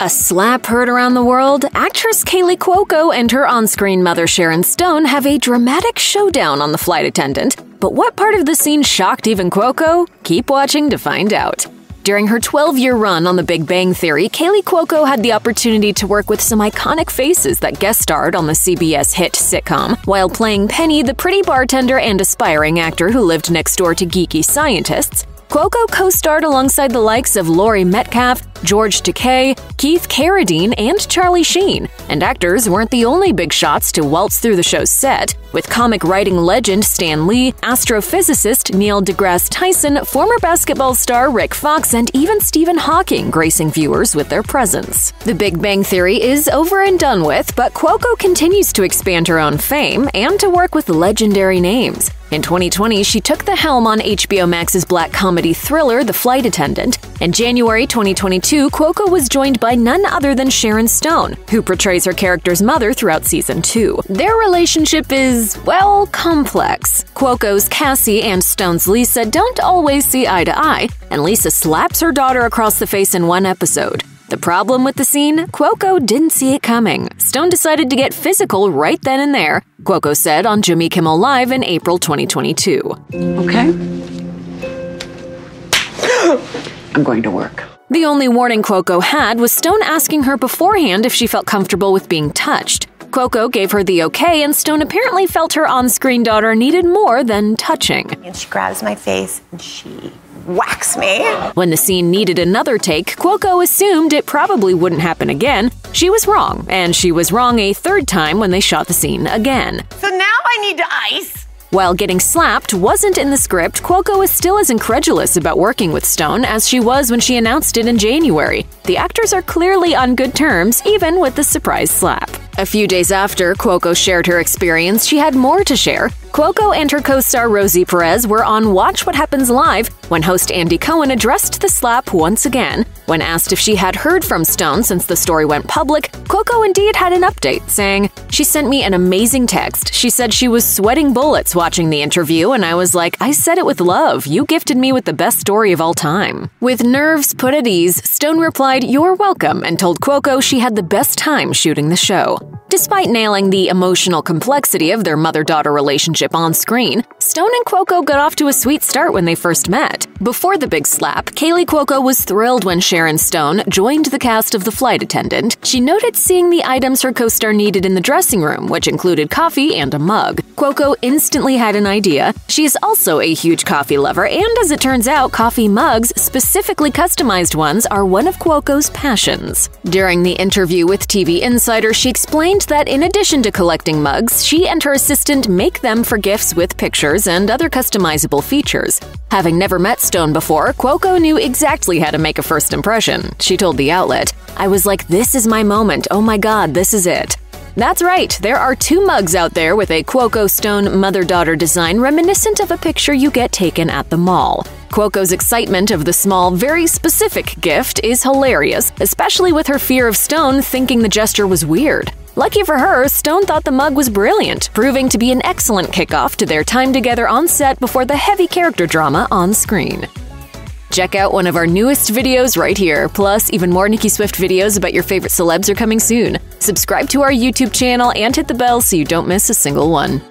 A slap heard around the world, actress Kaley Cuoco and her on screen mother Sharon Stone have a dramatic showdown on the flight attendant. But what part of the scene shocked even Cuoco? Keep watching to find out. During her 12 year run on The Big Bang Theory, Kaley Cuoco had the opportunity to work with some iconic faces that guest starred on the CBS hit sitcom, while playing Penny, the pretty bartender and aspiring actor who lived next door to geeky scientists. Cuoco co starred alongside the likes of Laurie Metcalf, George Takei, Keith Carradine, and Charlie Sheen. And actors weren't the only big shots to waltz through the show's set, with comic writing legend Stan Lee, astrophysicist Neil deGrasse Tyson, former basketball star Rick Fox, and even Stephen Hawking gracing viewers with their presence. The Big Bang Theory is over and done with, but Cuoco continues to expand her own fame and to work with legendary names. In 2020, she took the helm on HBO Max's black comedy thriller The Flight Attendant. In January 2022, Cuoco was joined by none other than Sharon Stone, who portrays her character's mother throughout season 2. Their relationship is, well, complex. Cuoco's Cassie and Stone's Lisa don't always see eye to eye, and Lisa slaps her daughter across the face in one episode. The problem with the scene? Cuoco didn't see it coming. Stone decided to get physical right then and there, Cuoco said on Jimmy Kimmel Live in April 2022. Okay. I'm going to work. The only warning Cuoco had was Stone asking her beforehand if she felt comfortable with being touched. Cuoco gave her the okay, and Stone apparently felt her on screen daughter needed more than touching. And she grabs my face and she whacks me. When the scene needed another take, Cuoco assumed it probably wouldn't happen again. She was wrong, and she was wrong a third time when they shot the scene again. So now I need to ice. While getting slapped wasn't in the script, Cuoco is still as incredulous about working with Stone as she was when she announced it in January. The actors are clearly on good terms, even with the surprise slap. A few days after Cuoco shared her experience, she had more to share. Cuoco and her co star Rosie Perez were on Watch What Happens Live when host Andy Cohen addressed the slap once again. When asked if she had heard from Stone since the story went public, Cuoco indeed had an update, saying, She sent me an amazing text. She said she was sweating bullets watching the interview, and I was like, I said it with love. You gifted me with the best story of all time. With nerves put at ease, Stone replied, You're welcome, and told Cuoco she had the best time shooting the show. Despite nailing the emotional complexity of their mother daughter relationship on screen, Stone and Cuoco got off to a sweet start when they first met. Before the big slap, Kaley Cuoco was thrilled when Sharon Stone joined the cast of The Flight Attendant. She noted seeing the items her co star needed in the dressing room, which included coffee and a mug. Cuoco instantly had an idea. She is also a huge coffee lover, and as it turns out, coffee mugs, specifically customized ones, are one of Cuoco's passions. During the interview with TV Insider, she explained that in addition to collecting mugs, she and her assistant make them for gifts with pictures and other customizable features. Having never met Stone before, Cuoco knew exactly how to make a first impression. She told the outlet, I was like, this is my moment, oh my god, this is it. That's right, there are two mugs out there with a Cuoco Stone mother daughter design reminiscent of a picture you get taken at the mall. Cuoco's excitement of the small, very specific gift is hilarious, especially with her fear of Stone thinking the gesture was weird. Lucky for her, Stone thought the mug was brilliant, proving to be an excellent kickoff to their time together on set before the heavy character drama on screen. Check out one of our newest videos right here. Plus, even more Nicki Swift videos about your favorite celebs are coming soon. Subscribe to our YouTube channel and hit the bell so you don't miss a single one.